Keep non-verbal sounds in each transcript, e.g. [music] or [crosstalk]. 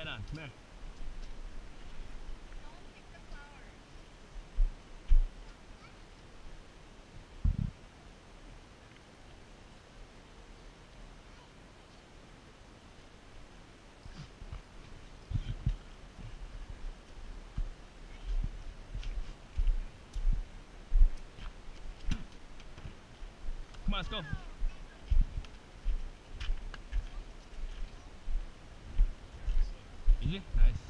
hat on. Come here. Come on, let's go. Easy? Nice.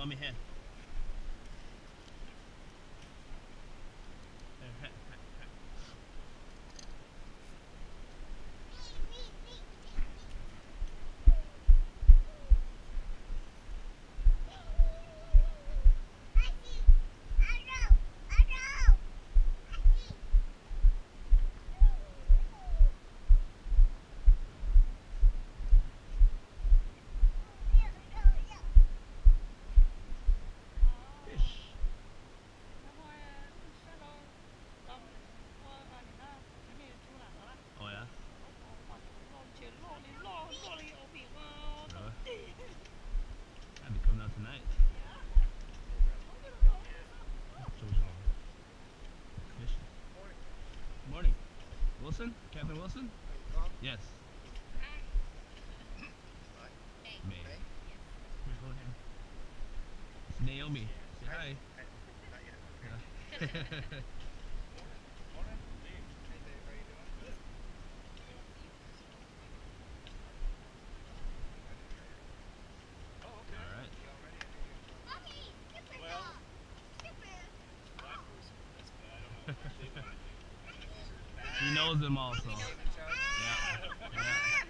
Oh, mommy, hand. Wilson? Captain Wilson? Yes. May. Here, hold hand. It's Naomi. Say hi. [laughs] Yeah. Alright. [laughs] He knows them also. Yeah. Yeah.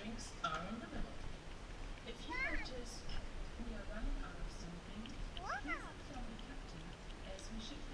drinks are unlimited. If you notice we are running out of something, please inform the captain as we should